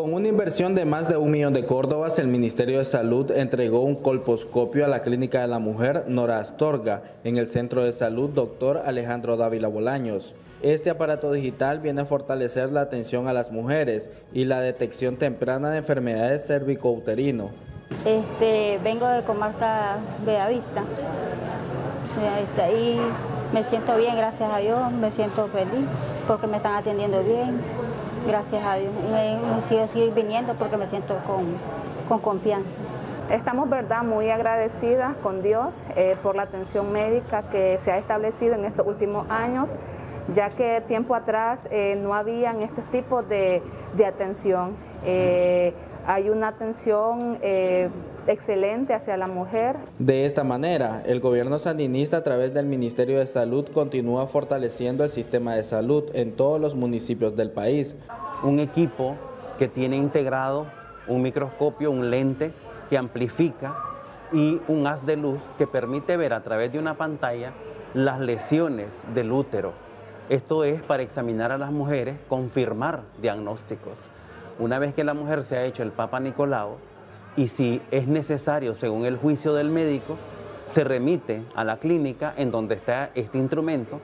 Con una inversión de más de un millón de córdobas, el Ministerio de Salud entregó un colposcopio a la Clínica de la Mujer Nora Astorga en el Centro de Salud Dr. Alejandro Dávila Bolaños. Este aparato digital viene a fortalecer la atención a las mujeres y la detección temprana de enfermedades cervicouterino. Este, vengo de comarca Bellavista. Este, ahí me siento bien, gracias a Dios, me siento feliz porque me están atendiendo bien gracias a Dios. Y me, sigo seguir viniendo porque me siento con, con confianza. Estamos, verdad, muy agradecidas con Dios eh, por la atención médica que se ha establecido en estos últimos años, ya que tiempo atrás eh, no habían este tipo de, de atención. Eh, hay una atención excelente hacia la mujer. De esta manera, el gobierno sandinista a través del Ministerio de Salud continúa fortaleciendo el sistema de salud en todos los municipios del país. Un equipo que tiene integrado un microscopio, un lente que amplifica y un haz de luz que permite ver a través de una pantalla las lesiones del útero. Esto es para examinar a las mujeres, confirmar diagnósticos. Una vez que la mujer se ha hecho el Papa Nicolau, y si es necesario, según el juicio del médico, se remite a la clínica en donde está este instrumento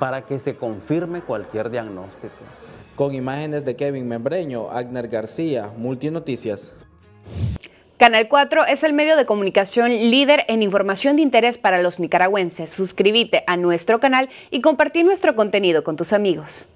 para que se confirme cualquier diagnóstico. Con imágenes de Kevin Membreño, Agner García, Multinoticias. Canal 4 es el medio de comunicación líder en información de interés para los nicaragüenses. Suscríbete a nuestro canal y compartir nuestro contenido con tus amigos.